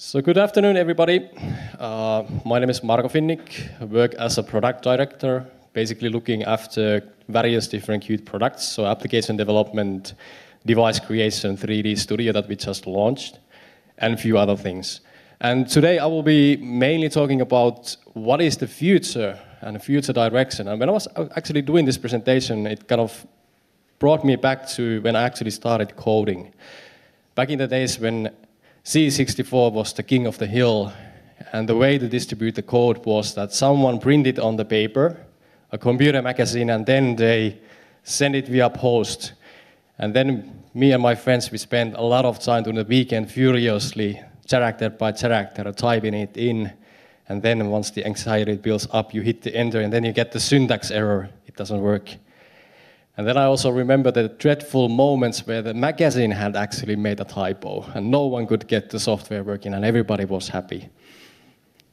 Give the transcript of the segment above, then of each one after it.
So good afternoon, everybody. Uh, my name is Marko Finnig. I work as a product director, basically looking after various different Qt products, so application development, device creation, 3D Studio that we just launched, and a few other things. And today I will be mainly talking about what is the future and the future direction. And when I was actually doing this presentation, it kind of brought me back to when I actually started coding. Back in the days when C64 was the king of the hill, and the way to distribute the code was that someone printed on the paper a computer magazine, and then they send it via post. And then me and my friends, we spent a lot of time during the weekend furiously, character by character, typing it in. And then once the anxiety builds up, you hit the enter, and then you get the syntax error. It doesn't work. And then I also remember the dreadful moments where the magazine had actually made a typo and no one could get the software working and everybody was happy.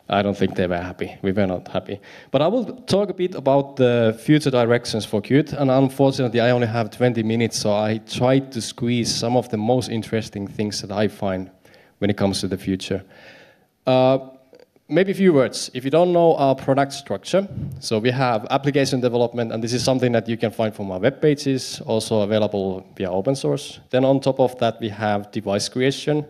I don't think they were happy. We were not happy. But I will talk a bit about the future directions for Qt. And unfortunately, I only have 20 minutes, so I tried to squeeze some of the most interesting things that I find when it comes to the future. Uh, maybe a few words. If you don't know our product structure, so we have application development, and this is something that you can find from our web pages, also available via open source. Then on top of that, we have device creation,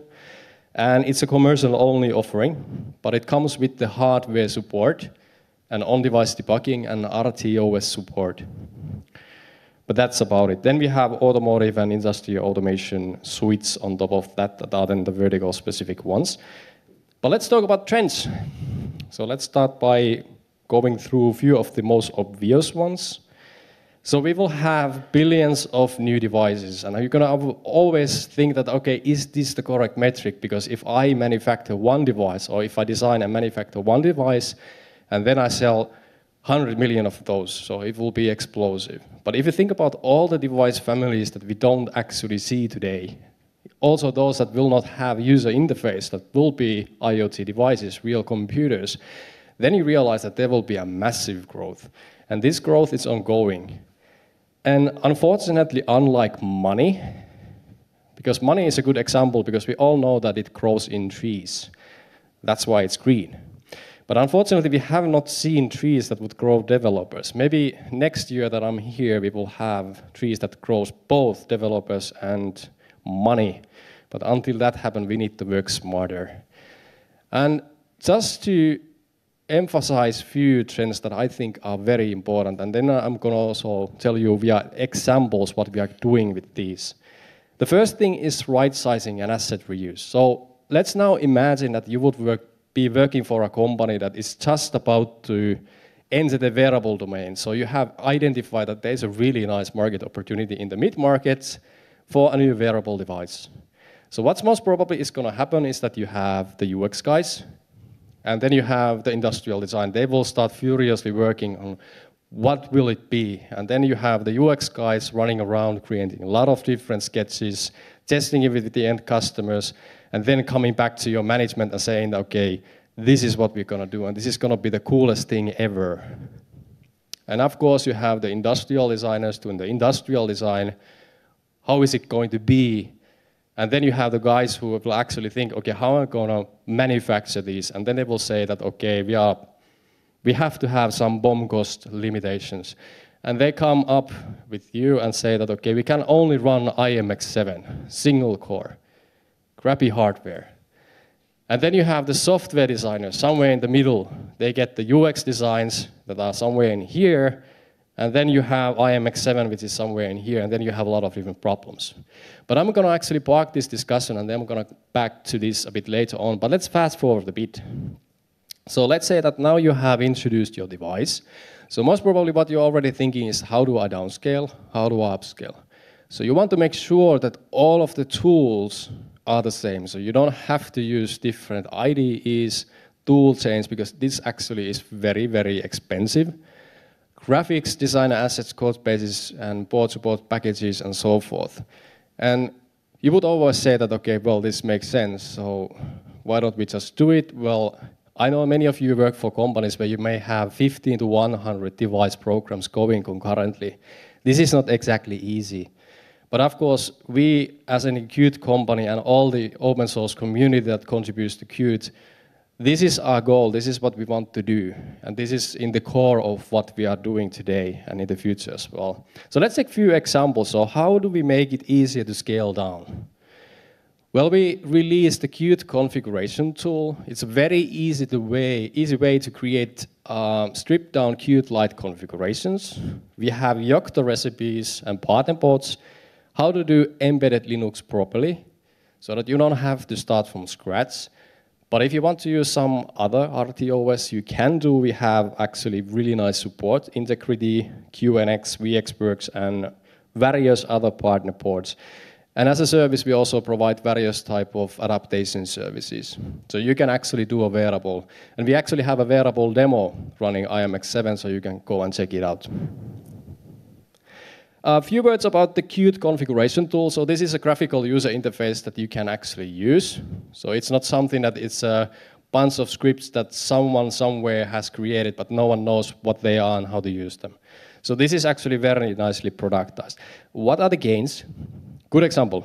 and it's a commercial-only offering, but it comes with the hardware support and on-device debugging and RTOS support. But that's about it. Then we have automotive and industrial automation suites on top of that that are then the vertical specific ones. But let's talk about trends. So let's start by going through a few of the most obvious ones. So we will have billions of new devices, and you're gonna always think that, okay, is this the correct metric? Because if I manufacture one device, or if I design and manufacture one device, and then I sell 100 million of those, so it will be explosive. But if you think about all the device families that we don't actually see today, also those that will not have user interface, that will be IoT devices, real computers, then you realize that there will be a massive growth. And this growth is ongoing. And unfortunately, unlike money, because money is a good example because we all know that it grows in trees. That's why it's green. But unfortunately, we have not seen trees that would grow developers. Maybe next year that I'm here, we will have trees that grows both developers and money. But until that happens, we need to work smarter. And just to emphasize few trends that I think are very important, and then I'm going to also tell you via examples what we are doing with these. The first thing is right sizing and asset reuse. So let's now imagine that you would work, be working for a company that is just about to enter the wearable domain. So you have identified that there's a really nice market opportunity in the mid markets for a new wearable device. So what's most probably is going to happen is that you have the UX guys, and then you have the industrial design. They will start furiously working on what will it be, and then you have the UX guys running around creating a lot of different sketches, testing it with the end customers, and then coming back to your management and saying, okay, this is what we're going to do, and this is going to be the coolest thing ever. And of course, you have the industrial designers doing the industrial design, how is it going to be? And then you have the guys who will actually think, okay, how am I going to manufacture these? And then they will say that, okay, we, are, we have to have some BOM cost limitations. And they come up with you and say that, okay, we can only run IMX7, single core, crappy hardware. And then you have the software designers somewhere in the middle. They get the UX designs that are somewhere in here, and then you have IMX7, which is somewhere in here, and then you have a lot of different problems. But I'm going to actually park this discussion, and then I'm going to back to this a bit later on. But let's fast forward a bit. So let's say that now you have introduced your device. So most probably what you're already thinking is, how do I downscale? How do I upscale? So you want to make sure that all of the tools are the same. So you don't have to use different IDEs, tool chains, because this actually is very, very expensive graphics, designer assets, code bases, and board support packages, and so forth. And you would always say that, okay, well, this makes sense, so why don't we just do it? Well, I know many of you work for companies where you may have 15 to 100 device programs going concurrently. This is not exactly easy. But of course, we as an Qt company and all the open source community that contributes to Qt, this is our goal, this is what we want to do, and this is in the core of what we are doing today and in the future as well. So let's take a few examples. So how do we make it easier to scale down? Well, we released the Qt configuration tool. It's a very easy, to way, easy way to create uh, stripped down Qt Lite configurations. We have Yocto recipes and partner boards, how to do embedded Linux properly, so that you don't have to start from scratch. But if you want to use some other RTOS, you can do. We have actually really nice support, Integrity, QNX, VxWorks, and various other partner ports. And as a service, we also provide various type of adaptation services. So you can actually do a wearable. And we actually have a wearable demo running IMX7, so you can go and check it out. A few words about the Qt configuration tool. So this is a graphical user interface that you can actually use. So it's not something that it's a bunch of scripts that someone somewhere has created, but no one knows what they are and how to use them. So this is actually very nicely productized. What are the gains? Good example.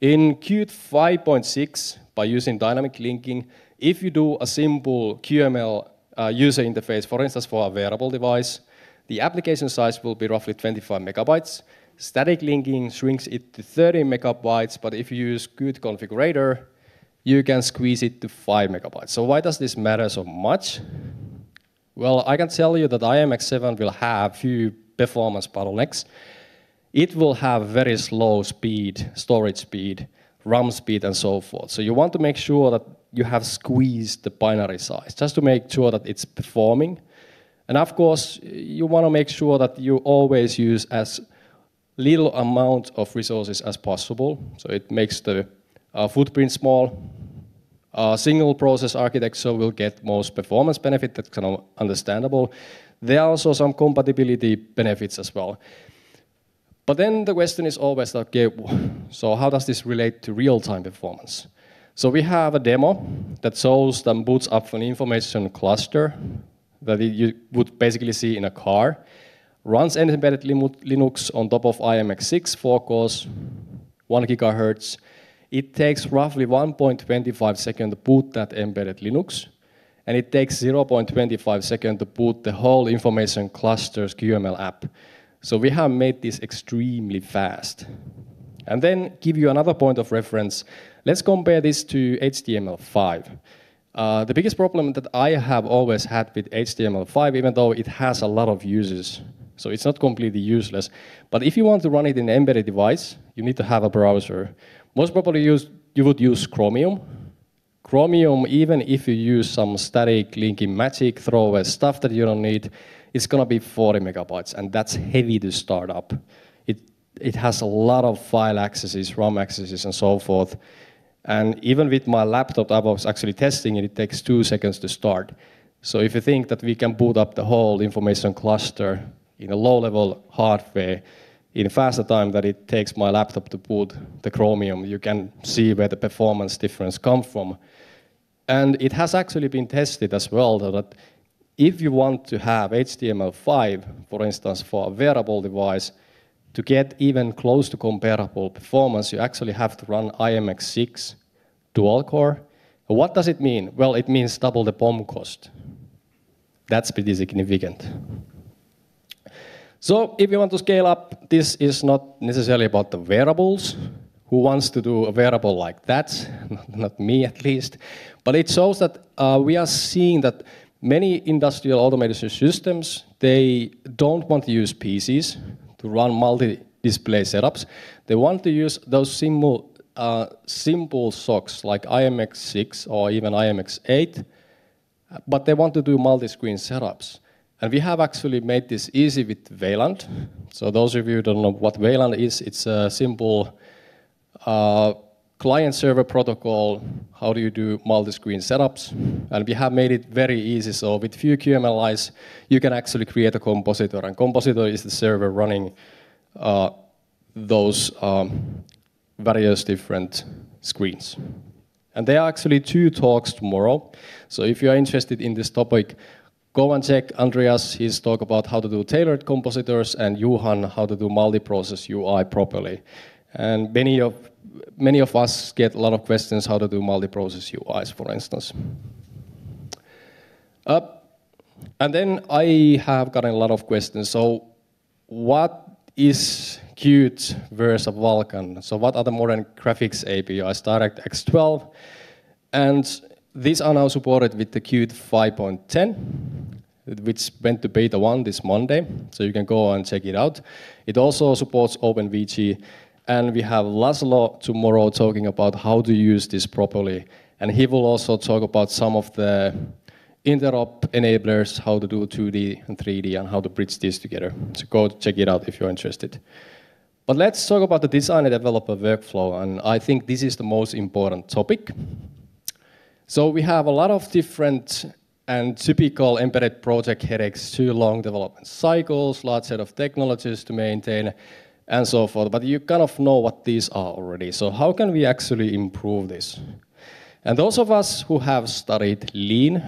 In Qt 5.6, by using dynamic linking, if you do a simple QML uh, user interface, for instance, for a wearable device, the application size will be roughly 25 megabytes. Static linking shrinks it to 30 megabytes, but if you use Qt configurator, you can squeeze it to 5 megabytes. So why does this matter so much? Well, I can tell you that IMX7 will have few performance bottlenecks it will have very slow speed, storage speed, RAM speed, and so forth. So you want to make sure that you have squeezed the binary size, just to make sure that it's performing. And of course, you want to make sure that you always use as little amount of resources as possible. So it makes the uh, footprint small. A single process architecture will get most performance benefit, that's kind of understandable. There are also some compatibility benefits as well. But then the question is always, okay, so how does this relate to real-time performance? So we have a demo that shows and boots up an information cluster that you would basically see in a car, runs embedded Linux on top of IMX6, 4 cores, 1 gigahertz. It takes roughly 1.25 seconds to boot that embedded Linux, and it takes 0.25 seconds to boot the whole information cluster's QML app. So we have made this extremely fast. And then give you another point of reference. Let's compare this to HTML5. Uh, the biggest problem that I have always had with HTML5, even though it has a lot of uses, so it's not completely useless. But if you want to run it in an embedded device, you need to have a browser. Most probably use, you would use Chromium. Chromium, even if you use some static linking magic, throw away stuff that you don't need, it's going to be 40 megabytes, and that's heavy to start up. It, it has a lot of file accesses, ROM accesses, and so forth. And even with my laptop, I was actually testing it, it takes two seconds to start. So if you think that we can boot up the whole information cluster in a low-level hardware in faster time that it takes my laptop to boot the Chromium, you can see where the performance difference comes from. And it has actually been tested as well, that if you want to have HTML5, for instance, for a wearable device, to get even close to comparable performance, you actually have to run IMX6 dual core. What does it mean? Well, it means double the BOM cost. That's pretty significant. So if you want to scale up, this is not necessarily about the wearables. Who wants to do a wearable like that? not me, at least. But it shows that uh, we are seeing that many industrial automation systems, they don't want to use PCs to run multi-display setups. They want to use those simple, uh, simple SOCs like IMX6 or even IMX8, but they want to do multi-screen setups. And we have actually made this easy with Wayland. So those of you who don't know what Wayland is, it's a simple uh, client-server protocol, how do you do multi-screen setups? And we have made it very easy. So with few QMLIs, you can actually create a compositor. And compositor is the server running uh, those um, various different screens. And there are actually two talks tomorrow. So if you are interested in this topic, go and check Andreas, his talk about how to do tailored compositors, and Johan, how to do multi-process UI properly. And many of, many of us get a lot of questions how to do multi-process UIs, for instance. Uh, and then I have gotten a lot of questions. So what is Qt versus Vulkan? So what are the modern graphics APIs, DirectX 12? And these are now supported with the Qt 5.10, which went to beta 1 this Monday, so you can go and check it out. It also supports OpenVG, and we have Laszlo tomorrow talking about how to use this properly. And he will also talk about some of the interop enablers, how to do 2D and 3D, and how to bridge these together. So go check it out if you're interested. But let's talk about the designer developer workflow, and I think this is the most important topic. So we have a lot of different and typical embedded project headaches, too long development cycles, large set of technologies to maintain, and so forth. But you kind of know what these are already. So how can we actually improve this? And those of us who have studied Lean,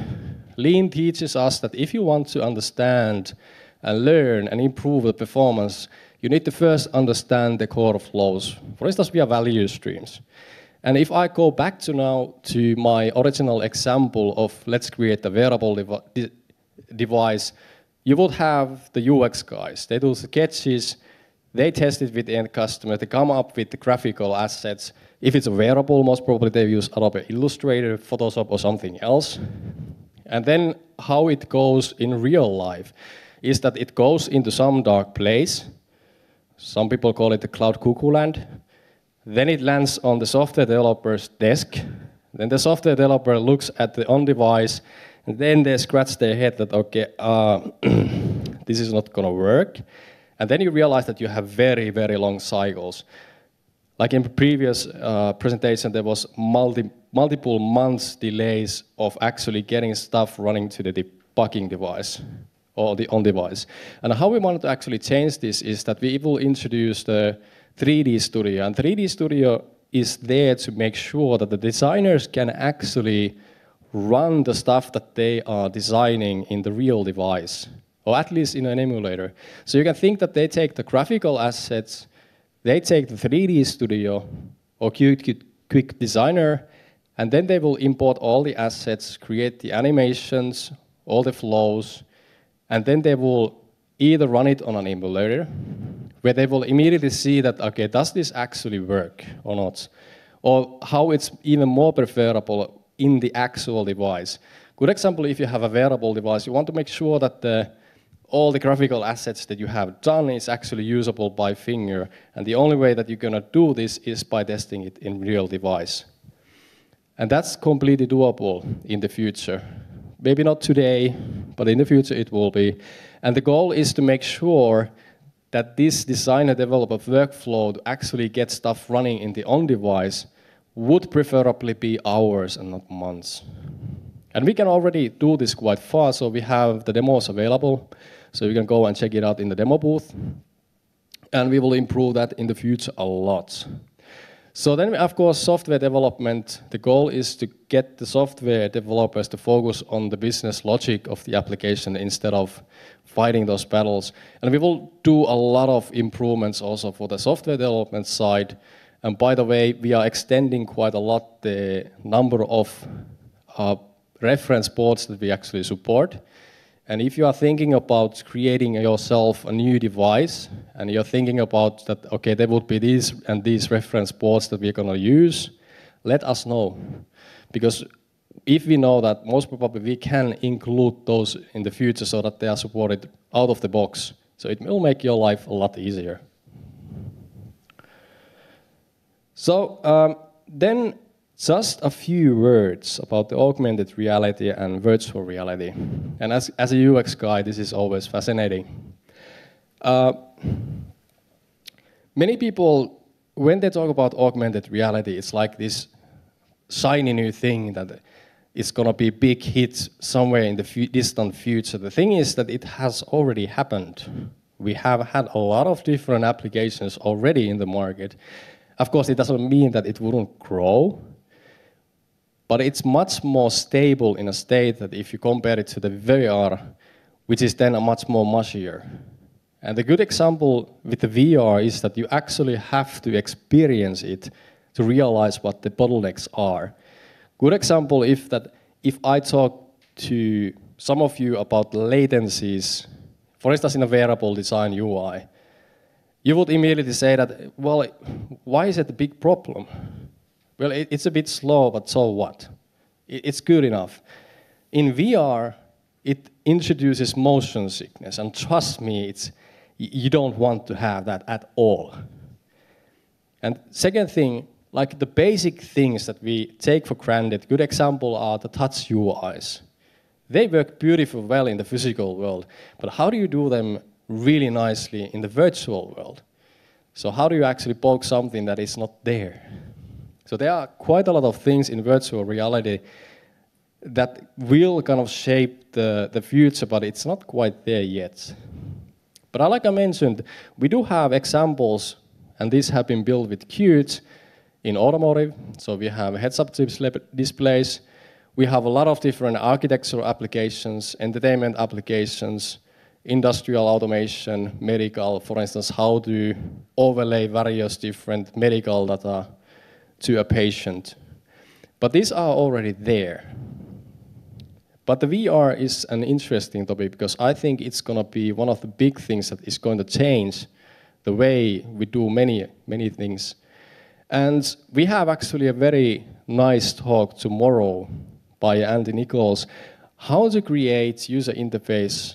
Lean teaches us that if you want to understand and learn and improve the performance, you need to first understand the core flows. For instance, we have value streams. And if I go back to now to my original example of let's create a wearable devi device, you would have the UX guys. They do sketches, they test it with the end customer, they come up with the graphical assets. If it's a wearable, most probably they use Adobe Illustrator, Photoshop, or something else. And then how it goes in real life is that it goes into some dark place. Some people call it the cloud cuckoo land then it lands on the software developer's desk. Then the software developer looks at the on device, and then they scratch their head that, okay, uh, this is not going to work. And then you realize that you have very, very long cycles. Like in the previous uh, presentation, there was multi, multiple months delays of actually getting stuff running to the debugging device or the on device. And how we wanted to actually change this is that we will introduce the 3D Studio. And 3D Studio is there to make sure that the designers can actually run the stuff that they are designing in the real device, or at least in an emulator. So you can think that they take the graphical assets, they take the 3D Studio or Quick Designer, and then they will import all the assets, create the animations, all the flows, and then they will either run it on an emulator where they will immediately see that, okay, does this actually work or not? Or how it's even more preferable in the actual device. Good example, if you have a wearable device, you want to make sure that the, all the graphical assets that you have done is actually usable by finger. And the only way that you're going to do this is by testing it in real device. And that's completely doable in the future. Maybe not today, but in the future it will be. And the goal is to make sure that this designer developer workflow to actually get stuff running in the on device would preferably be hours and not months. And we can already do this quite fast, so we have the demos available, so you can go and check it out in the demo booth. And we will improve that in the future a lot. So then, of course, software development, the goal is to get the software developers to focus on the business logic of the application instead of fighting those battles. And we will do a lot of improvements also for the software development side. And by the way, we are extending quite a lot the number of uh, reference boards that we actually support. And if you are thinking about creating yourself a new device, and you're thinking about that, okay, there would be these and these reference boards that we're going to use, let us know. Because if we know that, most probably we can include those in the future so that they are supported out of the box. So it will make your life a lot easier. So um, then just a few words about the augmented reality and virtual reality. And as, as a UX guy, this is always fascinating. Uh, many people, when they talk about augmented reality, it's like this shiny new thing that it's going to be a big hit somewhere in the distant future. The thing is that it has already happened. We have had a lot of different applications already in the market. Of course, it doesn't mean that it wouldn't grow, but it's much more stable in a state that if you compare it to the VR, which is then a much more mushier. And the good example with the VR is that you actually have to experience it to realize what the bottlenecks are. Good example if that if I talk to some of you about latencies, for instance in a wearable design UI, you would immediately say that, well, why is it a big problem? Well, it, it's a bit slow, but so what? It, it's good enough. In VR, it introduces motion sickness, and trust me, it's, you don't want to have that at all. And second thing, like the basic things that we take for granted, good example are the touch UIs. They work beautifully well in the physical world, but how do you do them really nicely in the virtual world? So how do you actually poke something that is not there? So there are quite a lot of things in virtual reality that will kind of shape the, the future, but it's not quite there yet. But like I mentioned, we do have examples, and these have been built with Qt in automotive. So we have heads-up displays. We have a lot of different architectural applications, entertainment applications, industrial automation, medical, for instance, how to overlay various different medical data to a patient. But these are already there. But the VR is an interesting topic because I think it's going to be one of the big things that is going to change the way we do many, many things. And we have actually a very nice talk tomorrow by Andy Nichols, how to create user interface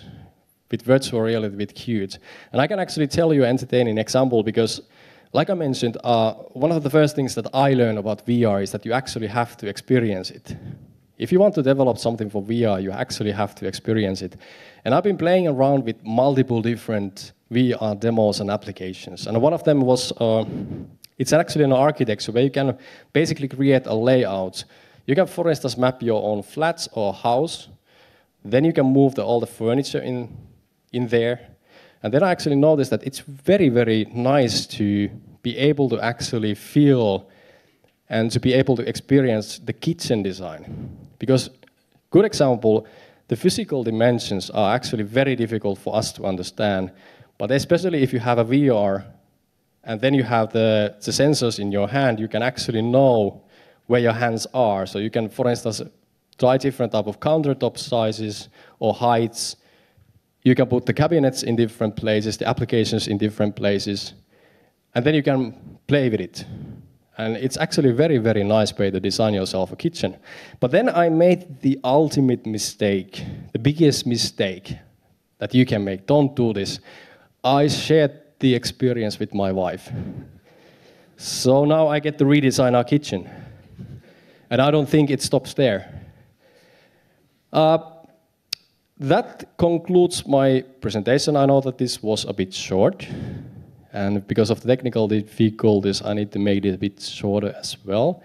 with virtual reality with Qt. And I can actually tell you an entertaining example because like I mentioned, uh, one of the first things that I learned about VR is that you actually have to experience it. If you want to develop something for VR, you actually have to experience it. And I've been playing around with multiple different VR demos and applications. And one of them was, uh, it's actually an architecture where you can basically create a layout. You can, for instance, map your own flats or house. Then you can move the, all the furniture in, in there. And then I actually noticed that it's very, very nice to be able to actually feel and to be able to experience the kitchen design. Because, good example, the physical dimensions are actually very difficult for us to understand, but especially if you have a VR and then you have the, the sensors in your hand, you can actually know where your hands are. So you can, for instance, try different type of countertop sizes or heights you can put the cabinets in different places, the applications in different places, and then you can play with it. And it's actually a very, very nice way to design yourself a kitchen. But then I made the ultimate mistake, the biggest mistake that you can make. Don't do this. I shared the experience with my wife. So now I get to redesign our kitchen. And I don't think it stops there. Uh, that concludes my presentation. I know that this was a bit short, and because of the technical difficulties, I need to make it a bit shorter as well.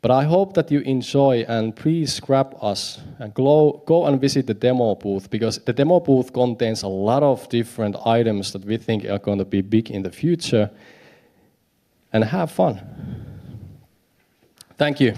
But I hope that you enjoy and please grab us and go, go and visit the demo booth because the demo booth contains a lot of different items that we think are going to be big in the future and have fun. Thank you.